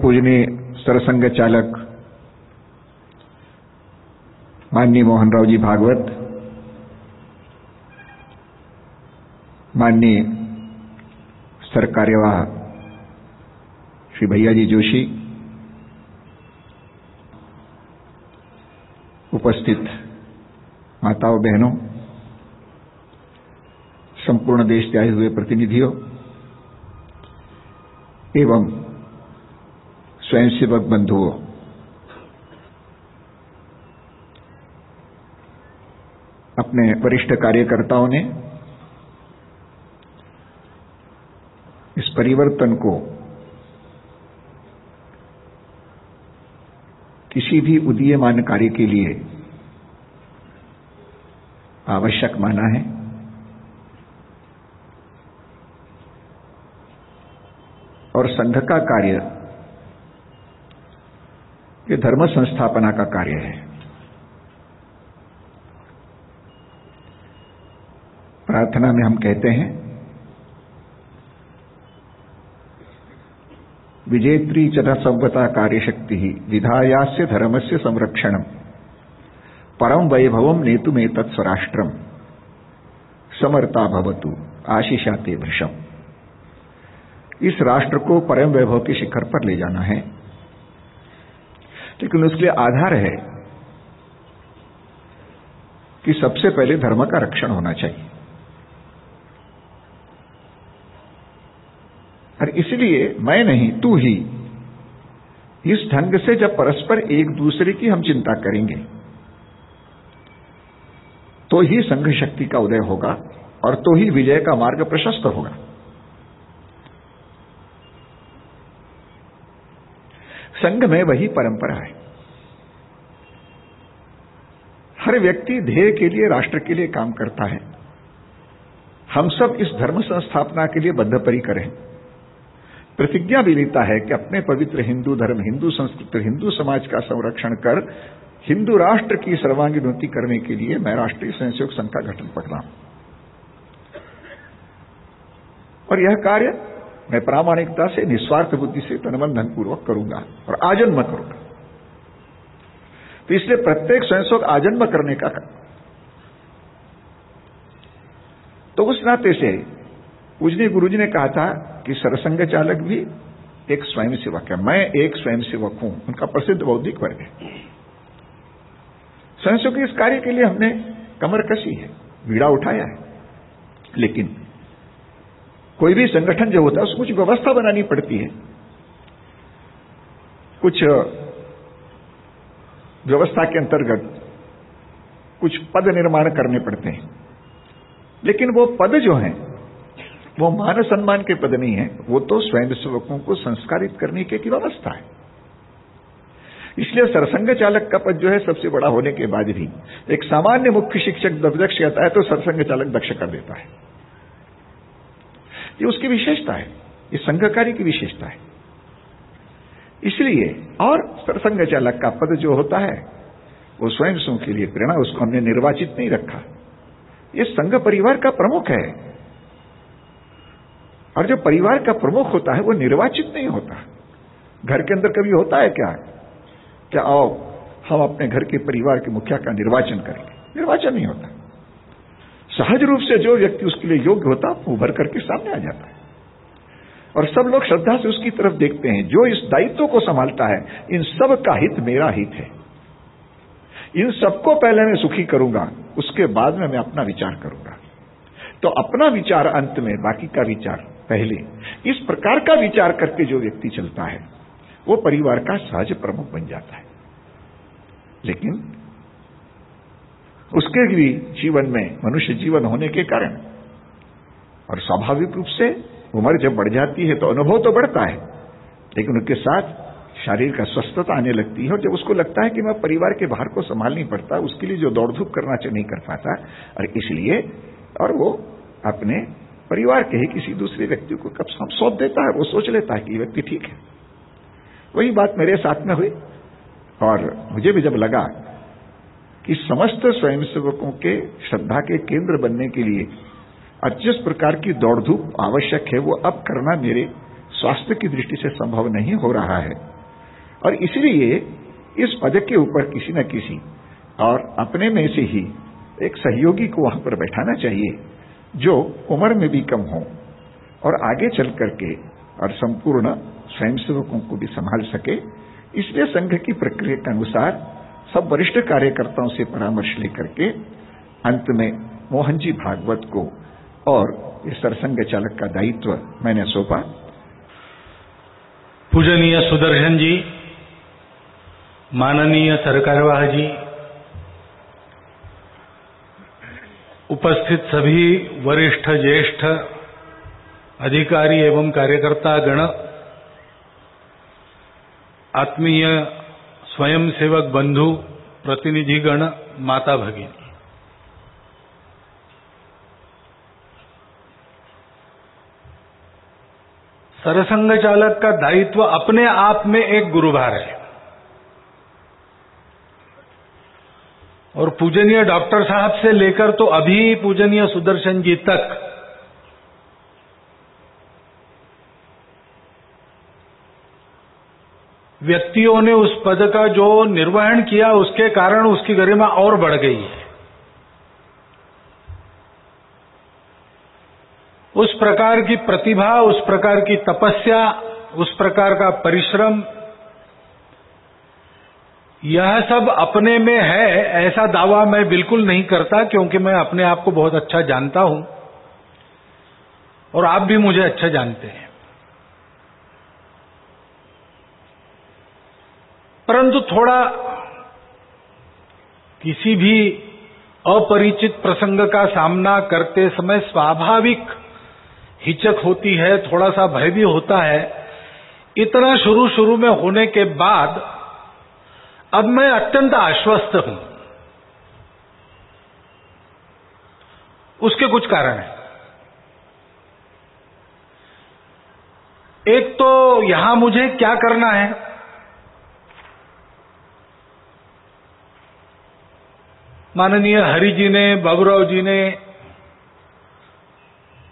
पूजनीय सरसंघ चालक माननीय मोहनराव जी भागवत, माननीय सरकार्यवाह श्री भैया जी जोशी, उपस्थित माताओं बहनों, संपूर्ण देश से आए हुए प्रतिनिधियों, एवं स्वयंसेवक बंधुओं, अपने वरिष्ठ कार्यकर्ताओं ने इस परिवर्तन को किसी भी उदीयमान कार्य के लिए आवश्यक माना है। और संघ का कार्य ये धर्म संस्थापना का कार्य है। प्रार्थना में हम कहते हैं, विजेत्री चर संवता कार्यशक्ति, विधायास्य धर्मस्य संरक्षणम परम वैभवम नेतु में तत्स्वराष्ट्रम समर्था भवतु, आशीषाते भृषम इस राष्ट्र को परम वैभव के शिखर पर ले जाना है। लेकिन उसके लिए आधार है कि सबसे पहले धर्म का रक्षण होना चाहिए। और इसलिए मैं नहीं, तू ही इस ढंग से जब परस्पर एक दूसरे की हम चिंता करेंगे तो ही संघ शक्ति का उदय होगा और तो ही विजय का मार्ग प्रशस्त होगा। संघ में वही परंपरा है। हर व्यक्ति ध्येय के लिए, राष्ट्र के लिए काम करता है। हम सब इस धर्म संस्थापना के लिए बद्ध परिकर हैं। प्रतिज्ञा भी लेता है कि अपने पवित्र हिंदू धर्म, हिंदू संस्कृति, हिंदू समाज का संरक्षण कर, हिंदू राष्ट्र की सर्वांगीण करने के लिए मैं राष्ट्रीय स्वयंसेवक संघ का गठन हूँ। और यह कार्य मैं प्रामाणिकता से, निस्वार्थ बुद्धि से तनबंधन पूर्वक करूँगा और आजन्म करूँगा। तो इसलिए प्रत्येक स्वयंसेवक आजन्म करने का कर। तो उस नाते से पूजनीय गुरु जी ने कहा था कि सरसंग चालक भी एक स्वयं सेवक है। मैं एक स्वयं सेवक हूँ, उनका प्रसिद्ध बौद्धिक वर्ग है। स्वयंसेवक इस कार्य के लिए हमने कमर कसी है बीड़ा उठाया है। लेकिन कोई भी संगठन जो होता है उसको कुछ व्यवस्था बनानी पड़ती है। कुछ व्यवस्था के अंतर्गत कुछ पद निर्माण करने पड़ते हैं। लेकिन वो पद जो हैं, वो मान सम्मान के पद नहीं है। वो तो स्वयं सेवकों को संस्कारित करने की व्यवस्था है। इसलिए सरसंघ चालक का पद जो है, सबसे बड़ा होने के बाद भी एक सामान्य मुख्य शिक्षक दक्ष कहता है तो सरसंघ चालक दक्ष कर देता है। ये उसकी विशेषता है। ये संघकारी की विशेषता है। इसलिए और सरसंघ चालक का पद जो होता है, वो स्वयं सुख के लिए प्रेरणा, उसको हमने निर्वाचित नहीं रखा। ये संघ परिवार का प्रमुख है। और जो परिवार का प्रमुख होता है, वो निर्वाचित नहीं होता। घर के अंदर कभी होता है क्या? क्या आओ, हम अपने घर के परिवार के मुखिया का निर्वाचन करेंगे। निर्वाचन नहीं होता। सहज रूप से जो व्यक्ति उसके लिए योग्य होता, वो उभर करके सामने आ जाता है। और सब लोग श्रद्धा से उसकी तरफ़ देखते हैं। जो इस दायित्व को संभालता है, इन सब का हित मेरा हित है। इन सबको पहले मैं सुखी करूँगा, उसके बाद में मैं अपना विचार करूँगा। तो अपना विचार अंत में, बाकी का विचार पहले। इस प्रकार का विचार करके जो व्यक्ति चलता है, वो परिवार का सहज प्रमुख बन जाता है। लेकिन उसके भी जीवन में मनुष्य जीवन होने के कारण। और स्वाभाविक रूप से उम्र जब बढ़ जाती है तो अनुभव तो बढ़ता है, लेकिन उसके साथ शारीर का स्वस्थता आने लगती है और जब उसको लगता है कि मैं परिवार के बाहर को संभाल नहीं पड़ता, उसके लिए जो दौड़ धूप करना चाहिए नहीं कर पाता, और इसलिए, और वो अपने परिवार के ही किसी दूसरे व्यक्ति को कब सौंप देता है, वो सोच लेता है कि ये व्यक्ति ठीक है। वही बात मेरे साथ में हुई, और मुझे भी जब लगा कि समस्त स्वयंसेवकों के श्रद्धा के केंद्र बनने के लिए और जिस प्रकार की दौड़ धूप आवश्यक है, वो अब करना मेरे स्वास्थ्य की दृष्टि से संभव नहीं हो रहा है। और इसलिए इस पद के ऊपर किसी न किसी और अपने में से ही एक सहयोगी को वहाँ पर बैठाना चाहिए, जो उम्र में भी कम हो और आगे चल करके और संपूर्ण स्वयंसेवकों को भी संभाल सके। इसलिए संघ की प्रक्रिया के अनुसार सब वरिष्ठ कार्यकर्ताओं से परामर्श लेकर के अंत में मोहन जी भागवत को और इस सरसंघ चालक का दायित्व मैंने सौंपा। पूजनीय सुदर्शन जी, माननीय सरकारवाह जी, उपस्थित सभी वरिष्ठ, ज्येष्ठ, अधिकारी एवं कार्यकर्ता गण, आत्मीय स्वयंसेवक बंधु, प्रतिनिधिगण, माता भगिनी। सरसंघ चालक का दायित्व अपने आप में एक गुरुभार है। और पूजनीय डॉक्टर साहब से लेकर तो अभी पूजनीय सुदर्शन जी तक व्यक्तियों ने उस पद का जो निर्वहन किया, उसके कारण उसकी गरिमा और बढ़ गई है। उस प्रकार की प्रतिभा, उस प्रकार की तपस्या, उस प्रकार का परिश्रम, यह सब अपने में है, ऐसा दावा मैं बिल्कुल नहीं करता, क्योंकि मैं अपने आप को बहुत अच्छा जानता हूँ, और आप भी मुझे अच्छा जानते हैं। परंतु थोड़ा किसी भी अपरिचित प्रसंग का सामना करते समय स्वाभाविक हिचक होती है, थोड़ा सा भय भी होता है। इतना शुरू शुरू में होने के बाद अब मैं अत्यंत आश्वस्त हूँ। उसके कुछ कारण हैं। एक तो यहाँ मुझे क्या करना है? माननीय हरि जी ने, बाबूराव जी ने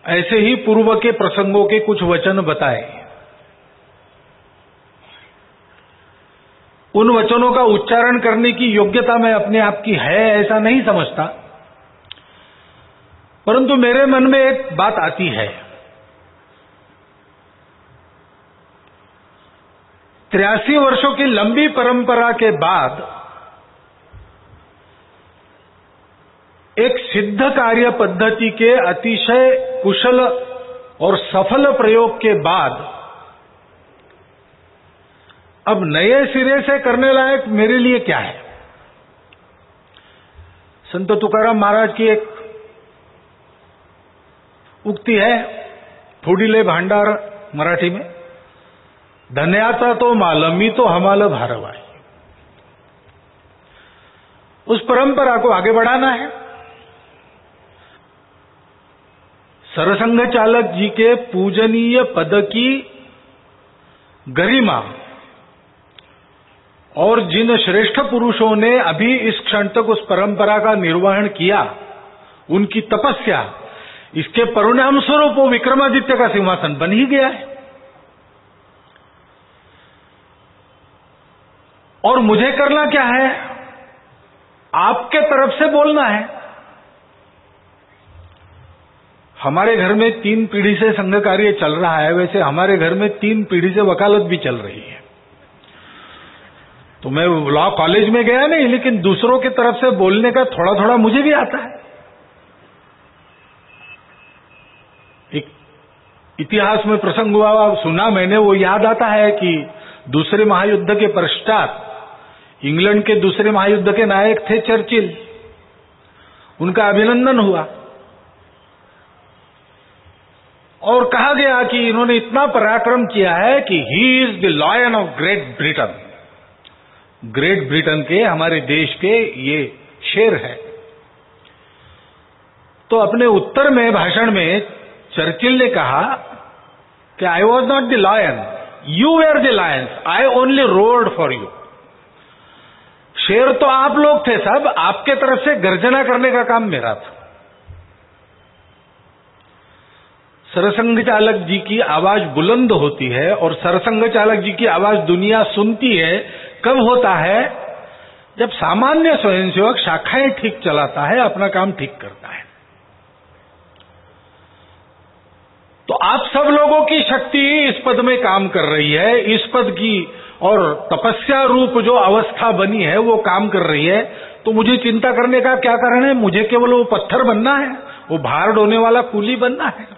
ऐसे ही पूर्व के प्रसंगों के कुछ वचन बताए। उन वचनों का उच्चारण करने की योग्यता मैं अपने आप की है ऐसा नहीं समझता। परंतु मेरे मन में एक बात आती है। तिरासी वर्षों की लंबी परंपरा के बाद एक सिद्ध कार्य पद्धति के अतिशय कुशल और सफल प्रयोग के बाद, अब नए सिरे से करने लायक मेरे लिए क्या है? संत तुकाराम महाराज की एक उक्ति है थोड़ी भांडार मराठी में, धन्याता तो मालमी तो हमाल भारवाई उस परंपरा को आगे बढ़ाना है। सरसंघ चालक जी के पूजनीय पद की गरिमा और जिन श्रेष्ठ पुरुषों ने अभी इस क्षण तक उस परंपरा का निर्वहन किया, उनकी तपस्या, इसके परिणाम स्वरूप वो विक्रमादित्य का सिंहासन बन ही गया है। और मुझे करना क्या है? आपके तरफ़ से बोलना है। हमारे घर में तीन पीढ़ी से संघ कार्य चल रहा है, वैसे हमारे घर में तीन पीढ़ी से वकालत भी चल रही है। तो मैं लॉ कॉलेज में गया नहीं, लेकिन दूसरों की तरफ़ से बोलने का थोड़ा थोड़ा मुझे भी आता है। एक इतिहास में प्रसंग हुआ, सुना मैंने, वो याद आता है कि दूसरे महायुद्ध के पश्चात इंग्लैंड के दूसरे महायुद्ध के नायक थे चर्चिल। उनका अभिनंदन हुआ। और कहा गया कि इन्होंने इतना पराक्रम किया है कि he is the lion of great Britain great Britain के, हमारे देश के ये शेर है। तो अपने उत्तर में, भाषण में चर्चिल ने कहा कि I was not the lion you were the lions I only roared for you शेर तो आप लोग थे सब। आपके तरफ़ से गर्जना करने का काम मेरा था। सरसंघ चालक जी की आवाज़ बुलंद होती है और सरसंघ चालक जी की आवाज़ दुनिया सुनती है, कब होता है? जब सामान्य स्वयंसेवक शाखाएँ ठीक चलाता है, अपना काम ठीक करता है। तो आप सब लोगों की शक्ति इस पद में काम कर रही है, इस पद की और तपस्या रूप जो अवस्था बनी है, वो काम कर रही है। तो मुझे चिंता करने का क्या कारण है? मुझे केवल वो पत्थर बनना है, वो भार ढोने वाला कूली बनना है।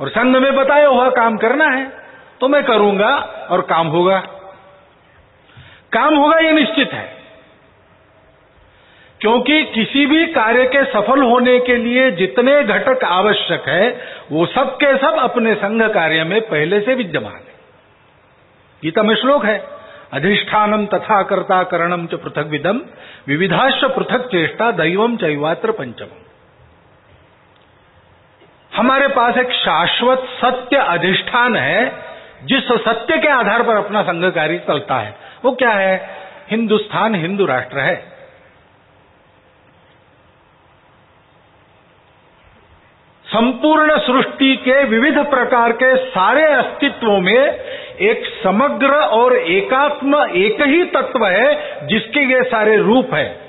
और संघ में बताया हुआ काम करना है तो मैं करूँगा और काम होगा। काम होगा ये निश्चित है। क्योंकि किसी भी कार्य के सफल होने के लिए जितने घटक आवश्यक है, वो सब के सब अपने संघ कार्य में पहले से विद्यमान है। गीता में श्लोक है। अधिष्ठानम तथा कर्ता करणम च पृथक विदम विविधाश्च पृथक चेष्टा दैवम चैवात्र पंचम हमारे पास एक शाश्वत सत्य अधिष्ठान है, जिस सत्य के आधार पर अपना संघ कार्य चलता है। वो क्या है? हिंदुस्तान हिंदू राष्ट्र है। संपूर्ण सृष्टि के विविध प्रकार के सारे अस्तित्वों में एक समग्र और एकात्म एक ही तत्व है, जिसके ये सारे रूप है।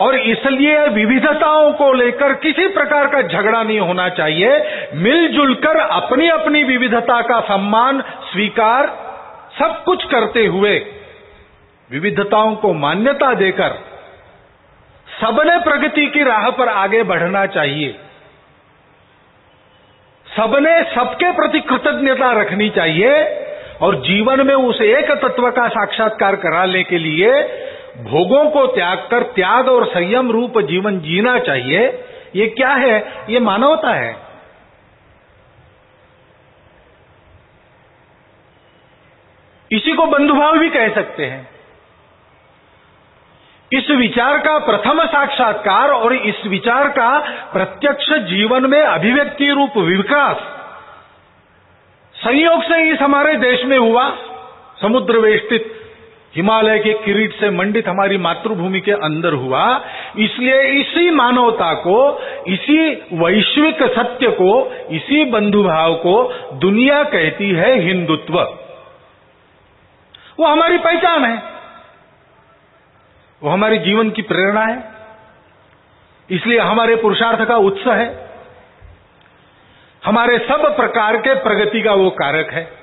और इसलिए विविधताओं को लेकर किसी प्रकार का झगड़ा नहीं होना चाहिए। मिलजुल कर अपनी अपनी विविधता का सम्मान, स्वीकार, सब कुछ करते हुए विविधताओं को मान्यता देकर सबने प्रगति की राह पर आगे बढ़ना चाहिए। सबने सबके प्रति कृतज्ञता रखनी चाहिए और जीवन में उस एक तत्व का साक्षात्कार कराने के लिए भोगों को त्याग कर त्याग और संयम रूप जीवन जीना चाहिए, ये क्या है? ये मानवता है। इसी को बंधुभाव भी कह सकते हैं। इस विचार का प्रथम साक्षात्कार और इस विचार का प्रत्यक्ष जीवन में अभिव्यक्ति रूप विकास संयोग से इस हमारे देश में हुआ, समुद्र वेष्टित। हिमालय के किरीट से मंडित हमारी मातृभूमि के अंदर हुआ, इसलिए इसी मानवता को, इसी वैश्विक सत्य को, इसी बंधुभाव को दुनिया कहती है हिंदुत्व। वो हमारी पहचान है। वो हमारे जीवन की प्रेरणा है। इसलिए हमारे पुरुषार्थ का उत्साह है। हमारे सब प्रकार के प्रगति का वो कारक है।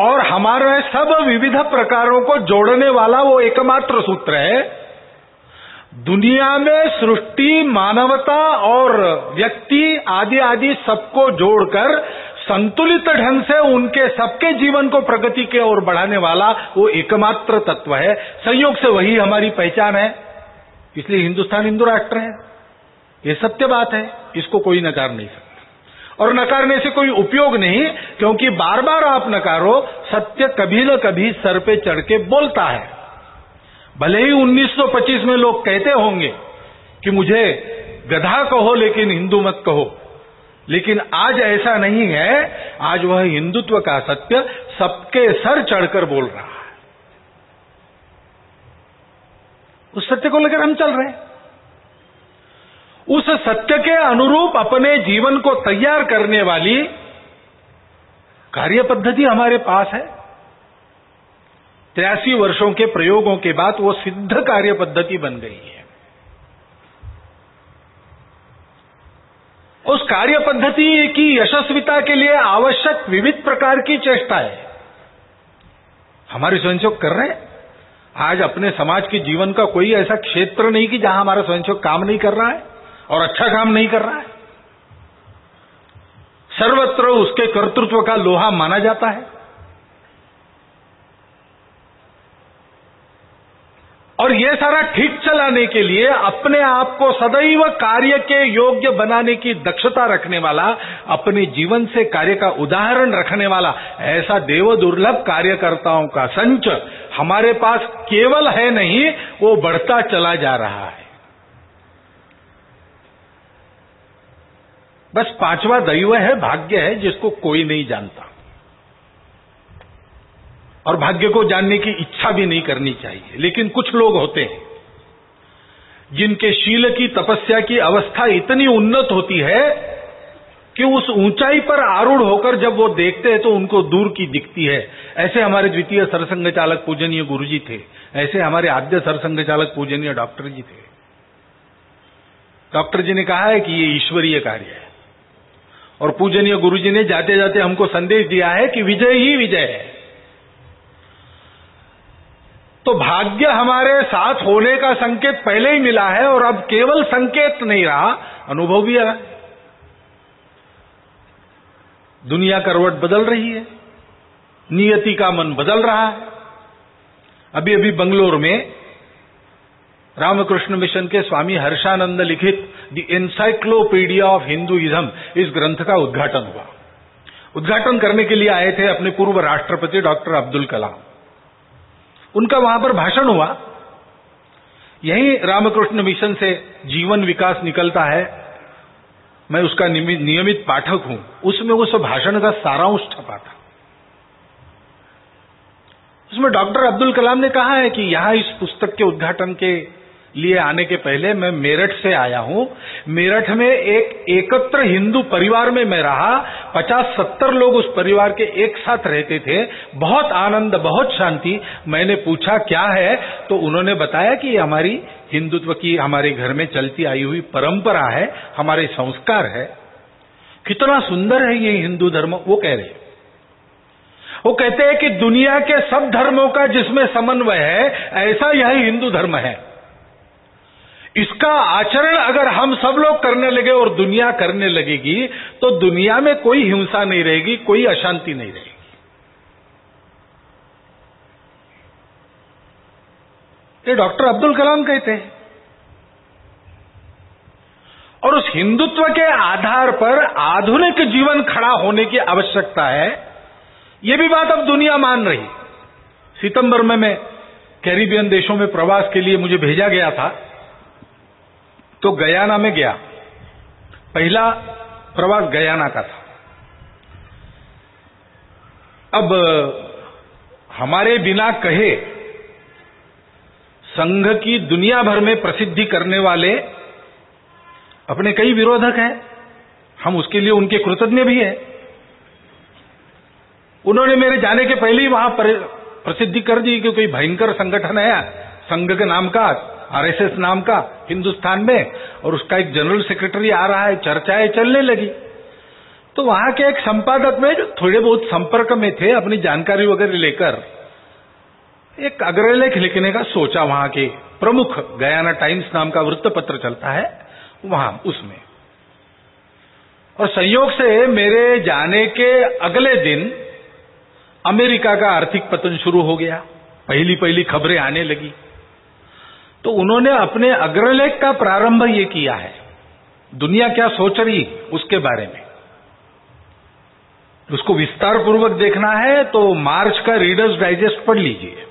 और हमारे सब विविध प्रकारों को जोड़ने वाला वो एकमात्र सूत्र है। दुनिया में सृष्टि, मानवता और व्यक्ति आदि आदि सबको जोड़कर संतुलित ढंग से उनके सबके जीवन को प्रगति के ओर बढ़ाने वाला वो एकमात्र तत्व है। संयोग से वही हमारी पहचान है। इसलिए हिंदुस्तान हिंदू राष्ट्र है। ये सत्य बात है। इसको कोई नकार नहीं सकता। और नकारने से कोई उपयोग नहीं, क्योंकि बार बार आप नकारो, सत्य कभी न कभी सर पे चढ़ के बोलता है। भले ही 1925 में लोग कहते होंगे कि मुझे गधा कहो, लेकिन हिंदू मत कहो। लेकिन आज ऐसा नहीं है, आज वह हिंदुत्व का सत्य सबके सर चढ़कर बोल रहा है। उस सत्य को लेकर हम चल रहे हैं। उस सत्य के अनुरूप अपने जीवन को तैयार करने वाली कार्य पद्धति हमारे पास है। तिरासी वर्षों के प्रयोगों के बाद वो सिद्ध कार्य पद्धति बन गई है। उस कार्य पद्धति की यशस्विता के लिए आवश्यक विविध प्रकार की चेष्टा है हमारे स्वयंसेवक कर रहे हैं। आज अपने समाज के जीवन का कोई ऐसा क्षेत्र नहीं कि जहाँ हमारा स्वयंसेवक काम नहीं कर रहा है। और अच्छा काम नहीं कर रहा है। सर्वत्र उसके कर्तृत्व का लोहा माना जाता है। और यह सारा ठीक चलाने के लिए अपने आप को सदैव कार्य के योग्य बनाने की दक्षता रखने वाला, अपने जीवन से कार्य का उदाहरण रखने वाला, ऐसा देव दुर्लभ कार्यकर्ताओं का संच हमारे पास केवल है नहीं, वो बढ़ता चला जा रहा है। बस पांचवा दैव है, भाग्य है, जिसको कोई नहीं जानता। और भाग्य को जानने की इच्छा भी नहीं करनी चाहिए। लेकिन कुछ लोग होते हैं, जिनके शील की तपस्या की अवस्था इतनी उन्नत होती है कि उस ऊंचाई पर आरूढ़ होकर जब वो देखते हैं तो उनको दूर की दिखती है। ऐसे हमारे द्वितीय सरसंघ चालक पूजनीय गुरु जी थे। ऐसे हमारे आद्य सरसंघ चालक पूजनीय डॉक्टर जी थे। डॉक्टर जी ने कहा है कि ये ईश्वरीय कार्य है। और पूजनीय गुरु जी ने जाते जाते हमको संदेश दिया है कि विजय ही विजय है। तो भाग्य हमारे साथ होने का संकेत पहले ही मिला है और अब केवल संकेत नहीं रहा, अनुभव भी रहा दुनिया करवट बदल रही है, नियति का मन बदल रहा है। अभी अभी बंगलोर में रामकृष्ण मिशन के स्वामी हर्षानंद लिखित द एनसाइक्लोपीडिया ऑफ़ हिंदुइज्म इस ग्रंथ का उद्घाटन हुआ। उद्घाटन करने के लिए आए थे अपने पूर्व राष्ट्रपति डॉक्टर अब्दुल कलाम। उनका वहाँ पर भाषण हुआ। यही रामकृष्ण मिशन से जीवन विकास निकलता है। मैं उसका नियमित पाठक हूँ। उसमें उस भाषण का सारांश छपा था। उसमें डॉक्टर अब्दुल कलाम ने कहा है कि यहाँ इस पुस्तक के उद्घाटन के लिए आने के पहले मैं मेरठ से आया हूँ। मेरठ में एक एकत्र हिंदू परिवार में मैं रहा। पचास सत्तर लोग उस परिवार के एक साथ रहते थे। बहुत आनंद, बहुत शांति। मैंने पूछा, क्या है? तो उन्होंने बताया कि हमारी हिंदुत्व की हमारे घर में चलती आई हुई परंपरा है, हमारे संस्कार है। कितना सुंदर है ये हिंदू धर्म, वो कह रहे वो कहते हैं कि दुनिया के सब धर्मों का जिसमें समन्वय है, ऐसा यह हिंदू धर्म है। इसका आचरण अगर हम सब लोग करने लगे और दुनिया करने लगेगी तो दुनिया में कोई हिंसा नहीं रहेगी, कोई अशांति नहीं रहेगी। ये डॉक्टर अब्दुल कलाम कहते हैं। और उस हिंदुत्व के आधार पर आधुनिक जीवन खड़ा होने की आवश्यकता है। यह भी बात अब दुनिया मान रही। सितंबर में मैं कैरिबियन देशों में प्रवास के लिए मुझे भेजा गया था तो गयाना में गया। पहला प्रवास गयाना का था। अब हमारे बिना कहे संघ की दुनिया भर में प्रसिद्धि करने वाले अपने कई विरोधक हैं। हम उसके लिए उनके कृतज्ञ भी हैं। उन्होंने मेरे जाने के पहले ही वहाँ प्रसिद्धि कर दी कि कोई भयंकर संगठन है, संघ के नाम का, आरएसएस नाम का, हिंदुस्तान में, और उसका एक जनरल सेक्रेटरी आ रहा है, चर्चाएँ चलने लगी। तो वहाँ के एक संपादक में जो थोड़े बहुत संपर्क में थे, अपनी जानकारी वगैरह लेकर, एक अग्रलेख लिखने का सोचा वहाँ के प्रमुख, गयाना टाइम्स नाम का वृत्त पत्र चलता है, वहाँ, उसमें। और संयोग से मेरे जाने के अगले दिन अमेरिका का आर्थिक पतन शुरू हो गया। पहली पहली खबरें आने लगी। तो उन्होंने अपने अग्रलेख का प्रारंभ ये किया है। दुनिया क्या सोच रही उसके बारे में? उसको विस्तार पूर्वक देखना है तो मार्च का रीडर्स डाइजेस्ट पढ़ लीजिए।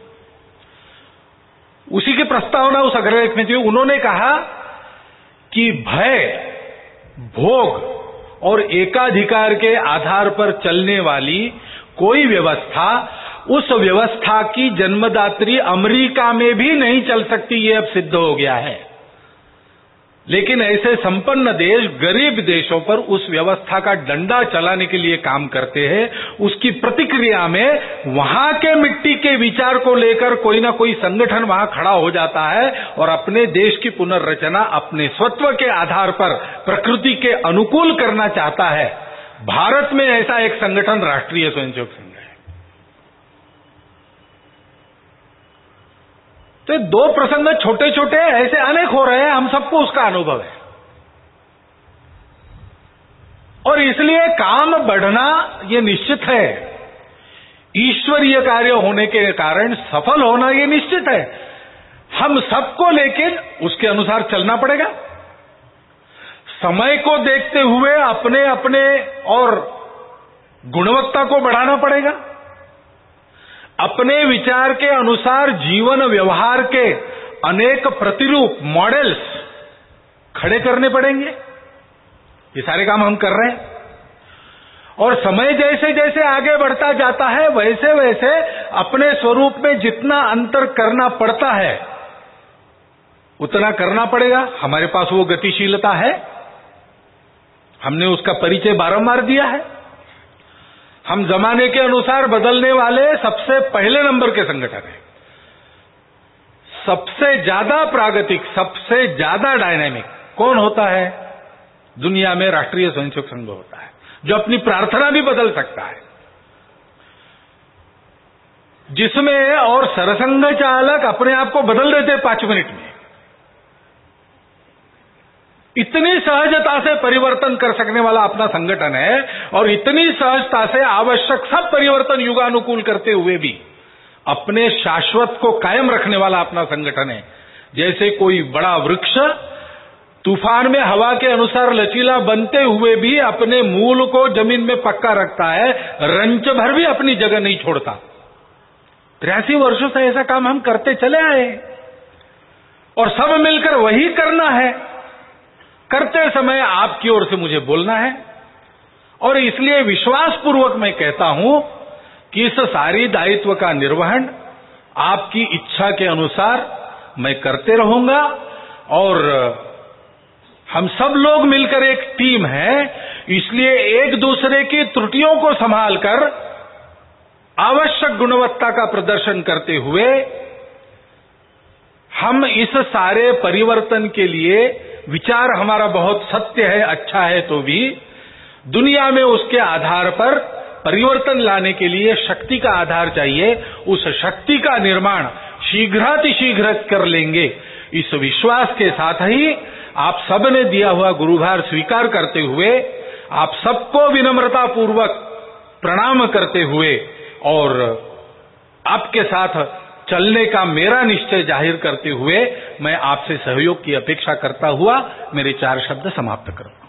उसी के प्रस्तावना उस अग्रलेख में थी। उन्होंने कहा कि भय, भोग और एकाधिकार के आधार पर चलने वाली कोई व्यवस्था उस व्यवस्था की जन्मदात्री अमेरिका में भी नहीं चल सकती, ये अब सिद्ध हो गया है। लेकिन ऐसे संपन्न देश, गरीब देशों पर उस व्यवस्था का डंडा चलाने के लिए काम करते हैं, उसकी प्रतिक्रिया में वहाँ के मिट्टी के विचार को लेकर कोई ना कोई संगठन वहाँ खड़ा हो जाता है और अपने देश की पुनर्रचना अपने स्वत्व के आधार पर प्रकृति के अनुकूल करना चाहता है। भारत में ऐसा एक संगठन, राष्ट्रीय स्वयंसेवक संघ है। तो दो प्रसंग छोटे छोटे ऐसे अनेक हो रहे हैं, हम सबको उसका अनुभव है। और इसलिए काम बढ़ना ये निश्चित है। ईश्वरीय कार्य होने के कारण सफल होना ये निश्चित है। हम सबको लेकिन उसके अनुसार चलना पड़ेगा। समय को देखते हुए अपने अपने और गुणवत्ता को बढ़ाना पड़ेगा। अपने विचार के अनुसार जीवन व्यवहार के अनेक प्रतिरूप मॉडल्स खड़े करने पड़ेंगे। ये सारे काम हम कर रहे हैं। और समय जैसे जैसे आगे बढ़ता जाता है वैसे वैसे अपने स्वरूप में जितना अंतर करना पड़ता है, उतना करना पड़ेगा। हमारे पास वो गतिशीलता है। हमने उसका परिचय बारंबार दिया है। हम जमाने के अनुसार बदलने वाले सबसे पहले नंबर के संगठन हैं। सबसे ज़्यादा प्रागतिक, सबसे ज़्यादा डायनेमिक कौन होता है? दुनिया में राष्ट्रीय स्वयंसेवक संघ होता है, जो अपनी प्रार्थना भी बदल सकता है। जिसमें और सरसंघ चालक अपने आप को बदल देते पाँच मिनट में। इतनी सहजता से परिवर्तन कर सकने वाला अपना संगठन है और इतनी सहजता से आवश्यक सब परिवर्तन युगानुकूल करते हुए भी अपने शाश्वत को कायम रखने वाला अपना संगठन है। जैसे कोई बड़ा वृक्ष तूफ़ान में हवा के अनुसार लचीला बनते हुए भी अपने मूल को ज़मीन में पक्का रखता है, रंच भर भी अपनी जगह नहीं छोड़ता। तिरासी वर्षों से ऐसा काम हम करते चले आए और सब मिलकर वही करना है। करते समय आपकी ओर से मुझे बोलना है। और इसलिए विश्वास पूर्वक मैं कहता हूँ कि इस सारी दायित्व का निर्वहन आपकी इच्छा के अनुसार मैं करते रहूँगा। और हम सब लोग मिलकर एक टीम है, इसलिए एक दूसरे की त्रुटियों को संभालकर आवश्यक गुणवत्ता का प्रदर्शन करते हुए हम इस सारे परिवर्तन के लिए विचार हमारा बहुत सत्य है अच्छा है तो भी, दुनिया में उसके आधार पर परिवर्तन लाने के लिए शक्ति का आधार चाहिए। उस शक्ति का निर्माण शीघ्रातिशीघ्र कर लेंगे। इस विश्वास के साथ ही आप सबने दिया हुआ गुरुभार स्वीकार करते हुए, आप सबको विनम्रता पूर्वक प्रणाम करते हुए और आपके साथ चलने का मेरा निश्चय ज़ाहिर करते हुए मैं आपसे सहयोग की अपेक्षा करता हुआ मेरे चार शब्द समाप्त करूँगा